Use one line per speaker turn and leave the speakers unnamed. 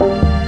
Bye.